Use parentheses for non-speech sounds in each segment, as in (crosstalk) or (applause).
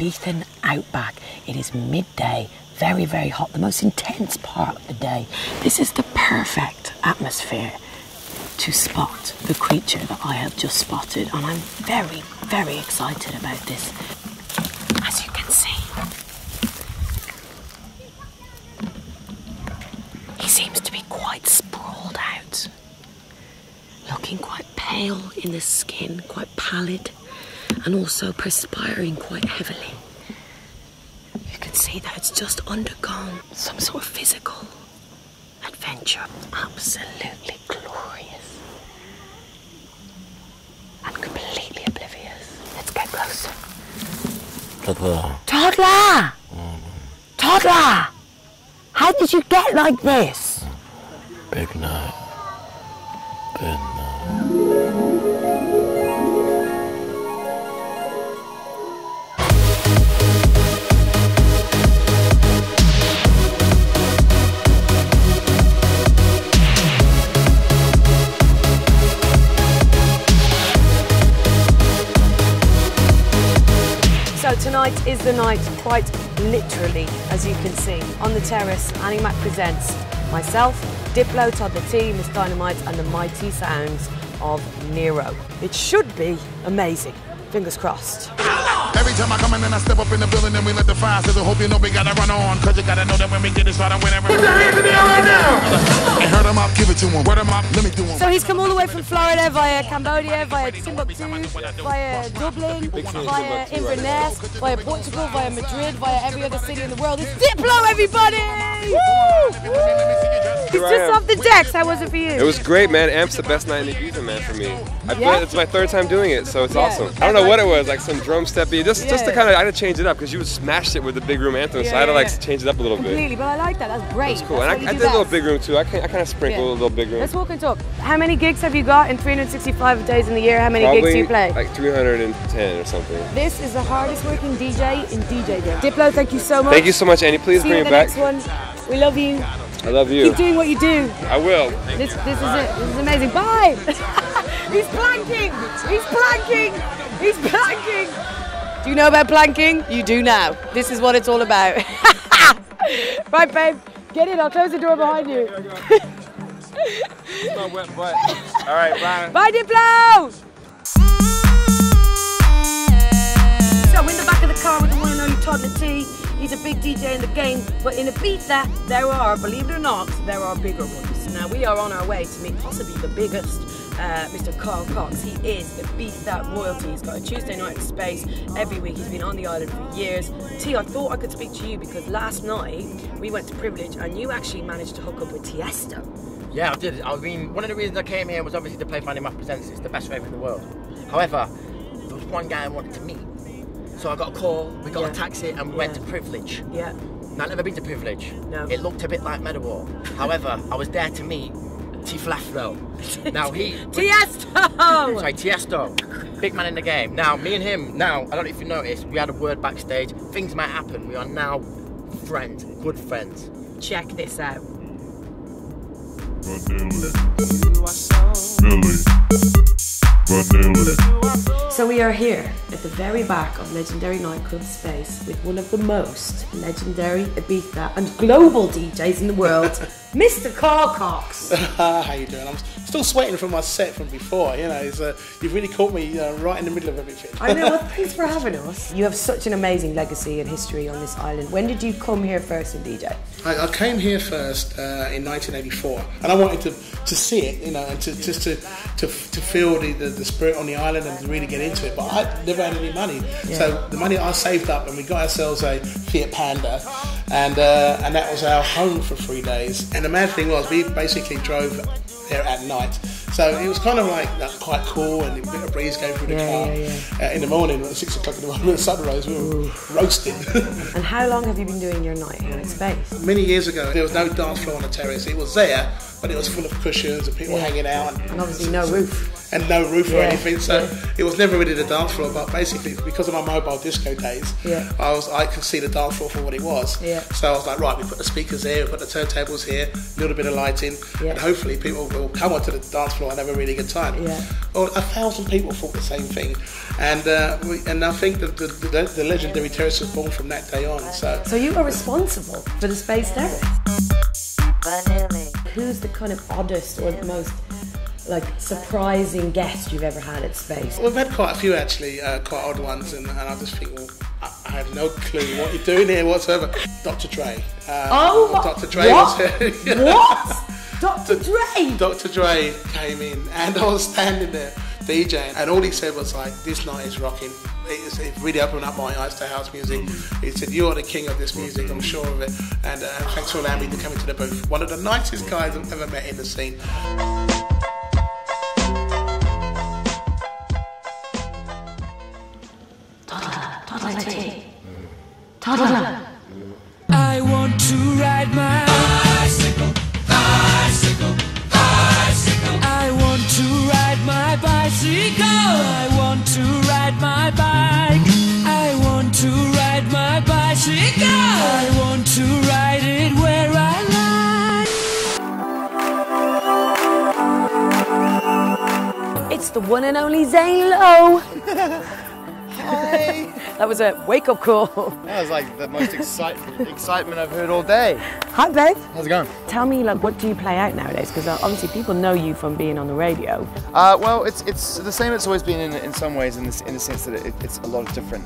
Ibizan outback. It is midday, very, very hot, the most intense part of the day. This is the perfect atmosphere to spot the creature that I have just spotted, and I'm very, very excited about this. As you can see, he seems to be quite sprawled out, looking quite pale in the skin, quite pallid, and also perspiring quite heavily. You can see that it's just undergone some sort of physical adventure. Absolutely glorious. And completely oblivious. Let's get closer. Toddla! Toddla! Toddla! How did you get like this? Big night. Big is the night, quite literally, as you can see. On the terrace, Annie Mac presents myself, Diplo, Toddla T, Miss Dynamite, and the mighty sounds of Nero. It should be amazing. Fingers crossed. Every time I come in and I step up in the building and we let the fire sizzle, hope you know we gotta run on. Cause you gotta know that when we get it started, whenever. Put your hands in the air now! And hurt them up, give it to them. Word them up, let me do them. So he's come all the way from Florida via Cambodia, via Timbuktu, via Dublin, via Inverness, via Portugal, via Madrid, via every other city in the world. It's Diplo, everybody! Woo! Woo! He's just off the decks. How was it for you? It was great, man. Amp's the best night in the Ibiza, man, for me. I feel Yeah? it's my third time doing it, so it's Yeah. awesome. I don't know what it was, like some drum steppy, just just to kind of, I had to change it up because you smashed it with the big room anthem, so I had to like yeah. change it up a little bit. Completely, but I like that. That's great. That's cool, That's and I, I did a little big room too. I kind, I kind of sprinkled Yeah. a little big room. Let's walk and talk. How many gigs have you got in 365 days in the year? How many gigs do you play? like 310 or something. this is the hardest working DJ in DJ Day. Diplo, thank you so much. Thank you so much, Annie. Please See bring you it back. next one. We love you. I love you. Keep doing what you do. I will. This, this is it. This is amazing. Bye. (laughs) He's planking. He's planking. He's planking. Do you know about planking? You do now. This is what it's all about. (laughs) right, babe. Get in. I'll close the door behind you. my wet butt. All right, bye. Bye, Diplo. So in the back of the car with the one and only Toddla T. He's a big DJ in the game, but in Ibiza there are, believe it or not, there are bigger ones. Now we are on our way to meet possibly the biggest, uh, Mr. Carl Cox. He is the Beat That royalty. He's got a Tuesday night space every week. He's been on the island for years. T, I thought I could speak to you because last night we went to Privilege and you actually managed to hook up with Tiesto. Yeah, I did. I mean, one of the reasons I came here was obviously to play Annie Mac Presents. It's the best rave in the world. However, there was one guy I wanted to meet. So I got a call, we got Yeah. a taxi, and we went to Privilege. Yeah. Now, I've never been to Privilege. No. It looked a bit like Meadowhall. (laughs) However, I was there to meet Tiflafro. (laughs) now, he. Tiesto! Sorry, Tiesto. Big man in the game. Now, me and him, now, I don't know if you noticed, we had a word backstage. Things might happen. We are now friends, good friends. Check this out. So we are here at the very back of legendary nightclub space with one of the most legendary Ibiza and global DJs in the world, (laughs) Mr. Carl Cox. (laughs) How you doing? I'm still sweating from my set from before. You know, uh, you've really caught me uh, right in the middle of everything. I know. Well, (laughs) thanks for having us. You have such an amazing legacy and history on this island. When did you come here first and DJ? I, I came here first uh, in 1984, and I wanted to, to see it, you know, and to just to to, to feel the, the, the spirit on the island and really get into it. But I never had any money, so the money I saved up, and we got ourselves a Fiat Panda, and uh, and that was our home for three days. And the mad thing was, we basically drove there at night, so it was kind of like uh, quite cool and a bit of breeze going through the Yeah, car. yeah, Uh, in the morning, at six o'clock in the morning, when the sun rose, we were roasting. (laughs) And how long have you been doing your night here in space? Many years ago, there was no dance floor on the terrace. It was there, but it was full of cushions and people Yeah. hanging out. And obviously no roof. And no roof or anything. So yeah. it was never really the dance floor. But basically, because of my mobile disco days, Yeah. I was I could see the dance floor for what it was. Yeah. So I was like, right, we put the speakers here, we put the turntables here, a little bit of lighting, Yeah. and hopefully people will come onto the dance floor and have a really good time. Yeah. Well, a thousand people thought the same thing, and uh, we, and I think that the, the, the legendary terrace was born from that day on. So So you are responsible for the Space Terrace. Who's the kind of oddest or the most like surprising guest you've ever had at Space? We've had quite a few actually, uh, quite odd ones, and, and I just think, well, I, I have no clue what you're doing here whatsoever. Dr. Dre. Uh, Oh my- Dr. Dre what? was here. (laughs) What? Dr. Dre? Dr. Dre came in, and I was standing there DJing, and all he said was like, "This night is rocking." It, it really opened up my eyes to house music. He said, "You are the king of this music. I'm sure of it." And uh, thanks for allowing me to come into the booth. One of the nicest guys I've ever met in the scene. I want to ride my bicycle, bicycle, bicycle. I want to ride my bicycle. I want to ride my bike. I want to ride my bicycle. I want to ride it where I like. It's the one and only Zane Lowe. (laughs) That was a wake up call. (laughs) That was like the most excitement excitement I've heard all day. Hi, babe. How's it going? Tell me, like, what do you play out nowadays? Because obviously people know you from being on the radio. Uh, well, it's it's the same it's always been in, in some ways, in, this, in the sense that it, it's a lot of different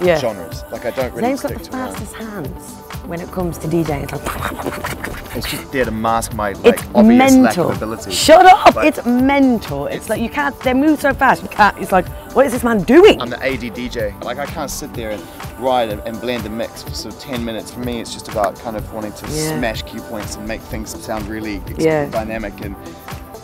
Yeah. genres. Like I don't really Zane's got the fastest hands when it comes to DJing. It's like, It's just there to mask my like it's obvious mental. lack of ability. Shut up! It's mental. It's, like you can't. They move so fast. You can't. It's like, what is this man doing? I'm the AD DJ. Like I can't sit there and ride and, and blend and mix for sort of 10 minutes. For me, it's just about kind of wanting to Yeah. smash cue points and make things sound really Yeah. dynamic and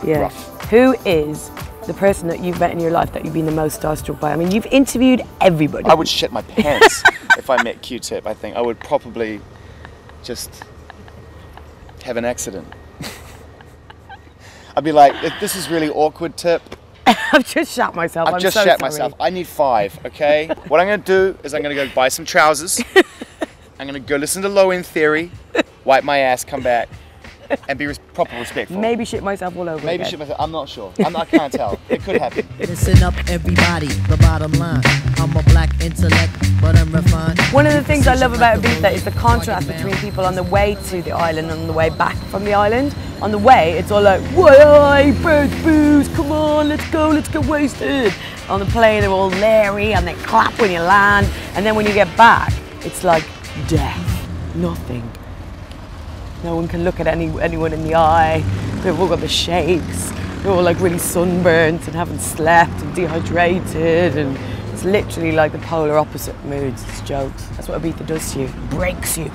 yeah. rough. Who is the person that you've met in your life that you've been the most starstruck by? I mean, you've interviewed everybody. I would shit my pants (laughs) if I met Q-Tip. I think I would probably just have an accident. I'd be like, "If this is really awkward, Tip. (laughs) I've just shot myself. I've I'm just so shat sorry. myself. I need five, okay? what I'm gonna do is I'm gonna go buy some trousers. (laughs) I'm gonna go listen to Low End Theory, wipe my ass, come back, (laughs) and be res- proper respectful. Maybe shit myself all over Maybe again. shit myself. I'm not sure. I'm not, I can't tell. It could happen. (laughs) Listen up, everybody. The bottom line. I'm a black intellect, but I'm refined. One of the things I love about Ibiza is the contrast between people on the way to the island and on the way back from the island. On the way, it's all like, "Why, bird booze? Come on, let's go, let's get wasted." On the plane, they're all leery and they clap when you land, and then when you get back, it's like death, nothing. No one can look at any anyone in the eye. They've all got the shakes. They're all like really sunburnt and haven't slept and dehydrated and it's literally like the polar opposite moods. It's jokes. That's what Ibiza does to you. Breaks you.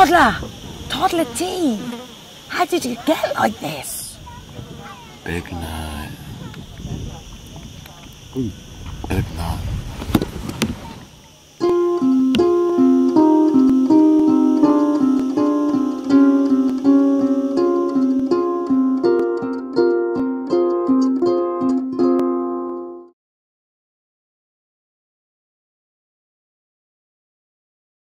Toddla! Toddla T! How did you get like this? Big night. Night.